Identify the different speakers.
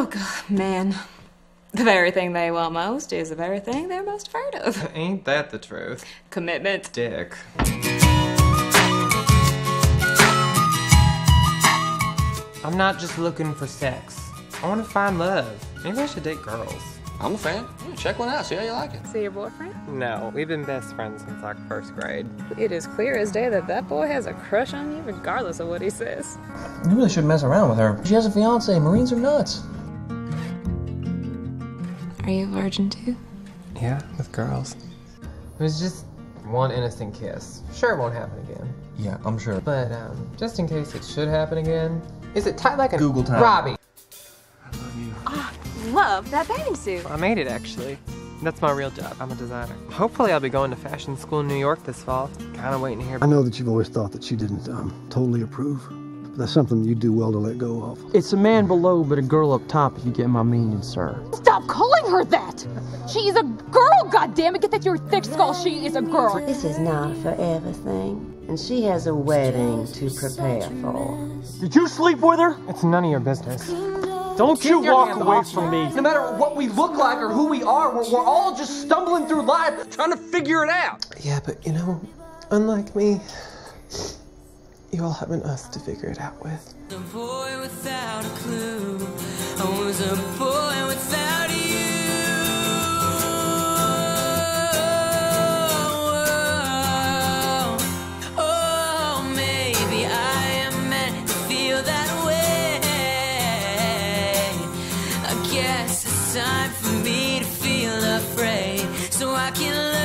Speaker 1: Oh, God, man. The very thing they want most is the very thing they're most afraid of.
Speaker 2: Ain't that the truth?
Speaker 1: Commitment.
Speaker 2: Dick. I'm not just looking for sex. I want to find love. Maybe I should date girls.
Speaker 3: I'm a fan. Check one out. See how you like it.
Speaker 1: See your boyfriend?
Speaker 2: No, we've been best friends since like first grade.
Speaker 1: It is clear as day that that boy has a crush on you, regardless of what he says.
Speaker 4: You really shouldn't mess around with her. She has a fiance. Marines are nuts.
Speaker 1: Are you a virgin too?
Speaker 2: Yeah, with girls. It was just one innocent kiss. Sure, it won't happen again.
Speaker 4: Yeah, I'm sure.
Speaker 2: But um, just in case it should happen again, is it tight like a
Speaker 4: Google time.
Speaker 2: Robby?
Speaker 1: I love you. Oh, love that bathing suit.
Speaker 2: I made it actually. That's my real job. I'm a designer. Hopefully, I'll be going to fashion school in New York this fall. Kind of waiting to hear.
Speaker 5: I know that you've always thought that she didn't um, totally approve. But that's something you do well to let go of.
Speaker 6: It's a man below, but a girl up top, if you get my meaning, sir.
Speaker 7: Stop calling her that! She's a girl, goddammit! Get that to your thick skull, she is a girl!
Speaker 8: This is not a forever thing, and she has a wedding to prepare for.
Speaker 6: Did you sleep with her?
Speaker 2: It's none of your business.
Speaker 6: Don't you walk away from me. No matter what we look like or who we are, we're, we're all just stumbling through life trying to figure it out.
Speaker 2: Yeah, but you know, unlike me, you all have an us to figure it out with.
Speaker 9: A boy without a clue. I was a boy without you. Oh, oh it's time for me to feel afraid so I can